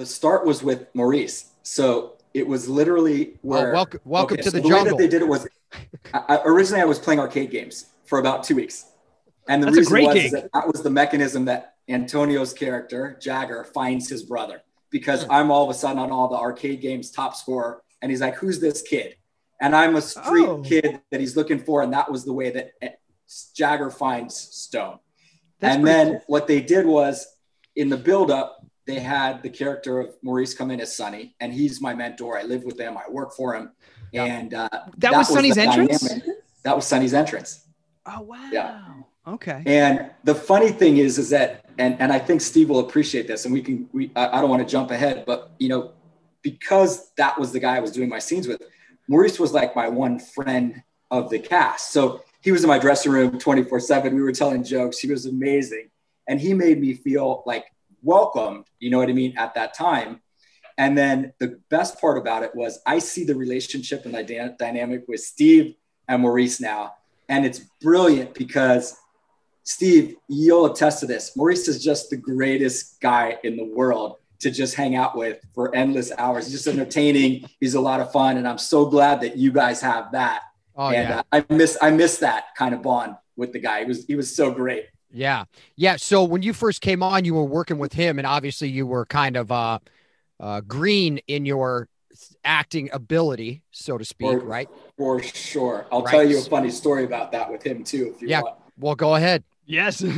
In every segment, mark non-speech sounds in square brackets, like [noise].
the start was with Maurice. So it was literally where. Oh, welcome, welcome okay, to so the, the jungle. way that they did it was I, originally I was playing arcade games for about two weeks, and the That's reason was gig. that, that was the mechanism that Antonio's character Jagger finds his brother because Hmm. I'm all of a sudden on all the arcade games top scorer, and he's like, "Who's this kid?" And I'm a street Oh. kid that he's looking for, and that was the way that eh, Jagger finds Stone. That's and then cool. what they did was in the build-up, they had the character of Maurice come in as Sonny, and he's my mentor. I live with him, I work for him, Yeah. and uh, That was Sonny's the entrance? dynamic. That was Sonny's entrance. Oh wow. Yeah. Okay. And the funny thing is, is that, and, and I think Steve will appreciate this, and we can, we, I, I don't want to jump ahead, but you know, because that was the guy I was doing my scenes with, Maurice was like my one friend of the cast. So he was in my dressing room 24 seven. We were telling jokes. He was amazing. And he made me feel like welcomed, you know what I mean, at that time. And then the best part about it was I see the relationship and the dy- dynamic with Steve and Maurice now. And it's brilliant because Steve, you'll attest to this. Maurice is just the greatest guy in the world to just hang out with for endless hours. He's just entertaining. He's a lot of fun. And I'm so glad that you guys have that. oh and yeah. uh, I miss I miss that kind of bond with the guy. He was he was so great. Yeah. Yeah. So when you first came on, you were working with him, and obviously you were kind of uh, uh, green in your acting ability, so to speak, Or- right? For sure. I'll Right. tell you a funny story about that with him too, if you Yeah. want. Well, go ahead. Yes. [laughs]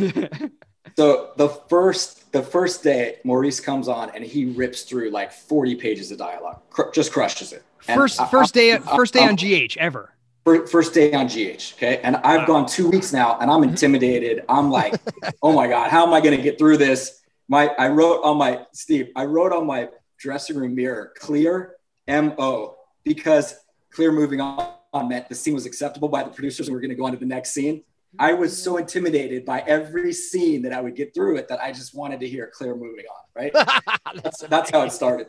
So the first the first day, Maurice comes on and he rips through like 40 pages of dialogue, cr- just crushes it. And first I- first day I- first day I'm- on GH ever. Fir- first day on GH. Okay. And I've Wow. gone two weeks now and I'm intimidated. I'm like, [laughs] oh my God, how am I going to get through this? My, I wrote on my, Steve, I wrote on my dressing room mirror, clear MO, because clear moving on meant the scene was acceptable by the producers and we're going to go on to the next scene. I was so intimidated by every scene that I would get through it that I just wanted to hear clear moving on. Right. [laughs] that's, That's how it started.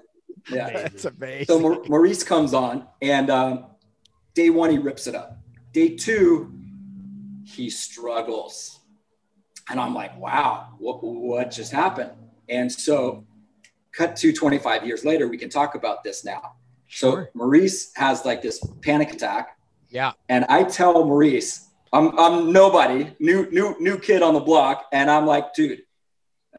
Yeah. that's amazing. So Mau- Maurice comes on, and um, day one he rips it up. Day two, he struggles, and I'm like, "Wow, what what just happened?" And so, cut to 25 years later, we can talk about this now. So Maurice has like this panic attack, yeah. and I tell Maurice, "I'm I'm nobody, new new new kid on the block," and I'm like, "Dude,"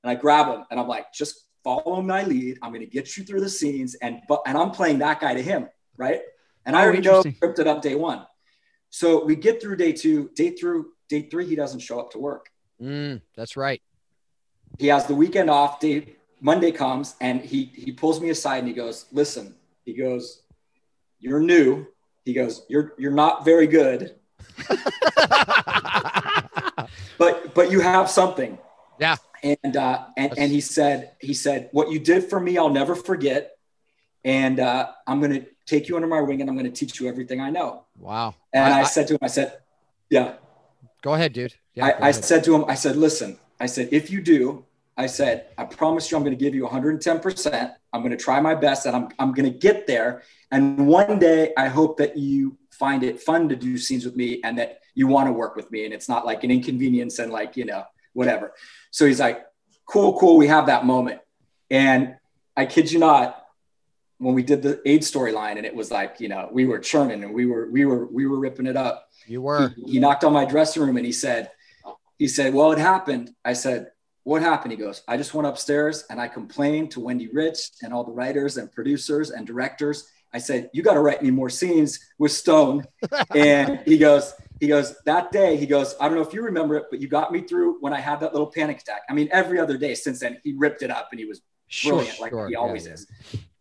and I grab him, and I'm like, "Just follow my lead. I'm going to get you through the scenes, and but and I'm playing that guy to him, right?" And I Oh, already know scripted up day one. So we get through day two, day through day three, he doesn't show up to work. Mm, that's right. He has the weekend off. Day Monday comes, and he he pulls me aside and he goes, "Listen," he goes, "You're new." He goes, "You're you're not very good, [laughs] but but you have something." Yeah. And uh, and and he said he said what you did for me I'll never forget, and uh, I'm gonna take you under my wing and I'm gonna teach you everything I know. wow. And I, I- said to him, I said, "Yeah." Go ahead, dude. Yeah. I, I said to him, I said, "Listen," I said, "If you do." I said, I promise you, I'm going to give you 110%. I'm going to try my best and I'm, I'm going to get there. And one day, I hope that you find it fun to do scenes with me and that you want to work with me. And it's not like an inconvenience and like, you know, whatever. So he's like, cool, cool. We have that moment. And I kid you not, when we did the AIDS storyline and it was like, you know, we were churning and we were, we were, we were ripping it up you were. he, he knocked on my dressing room and he said, he said, well, it happened. I said, what happened? He goes, I just went upstairs and I complained to Wendy Riche and all the writers and producers and directors. I said, you got to write me more scenes with Stone. [laughs] and he goes, he goes, that day, he goes, I don't know if you remember it, but you got me through when I had that little panic attack. I mean, every other day since then, he ripped it up and he was Sure. brilliant, like sure, he always yeah. is.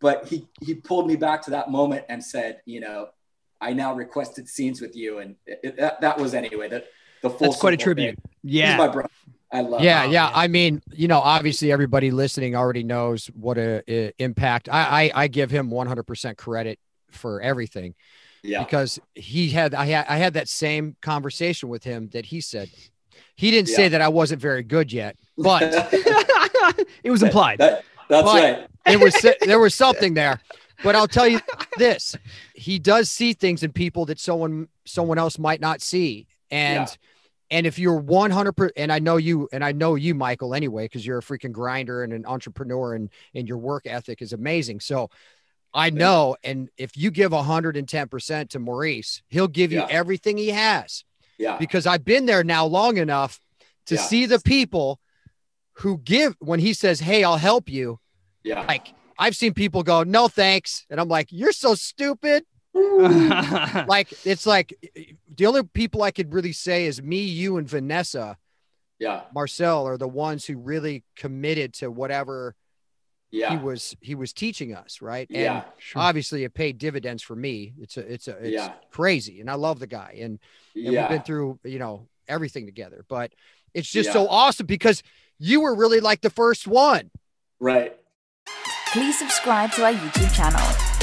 But he he pulled me back to that moment and said, you know, I now requested scenes with you, and it, it- that, that was anyway the the full. That's quite a tribute. thing. He's Yeah. my brother. I love. yeah, him. yeah. I mean, you know, obviously everybody listening already knows what a, a impact. I, I I give him 100% credit for everything yeah. because he had I had I had that same conversation with him that he said he didn't say that I wasn't very good yet, but [laughs] [laughs] it was implied. That- that's But- right. it was there was [laughs] something there. But I'll tell you this: he does see things in people that someone someone else might not see, and And if you're 100 and I know you and I know you Michael anyway cuz you're a freaking grinder and an entrepreneur and and your work ethic is amazing. So I know and if you give 110% to Maurice, he'll give you Yeah. everything he has Yeah. because I've been there now long enough to Yeah. see the people who give when he says, "Hey, I'll help you." Yeah. Like I've seen people go, "No, thanks," and I'm like, "You're so stupid." [laughs] Like it's like the only people I could really say is me, you, and Vanessa Yeah. Marcil are the ones who really committed to whatever yeah. he was he was teaching us, right? And Yeah. obviously, it paid dividends for me. It's a it's a it's Yeah. crazy, and I love the guy, and and we've been through you know everything together. But it's just Yeah. so awesome because you were really like the first one. Right. Please subscribe to our YouTube channel.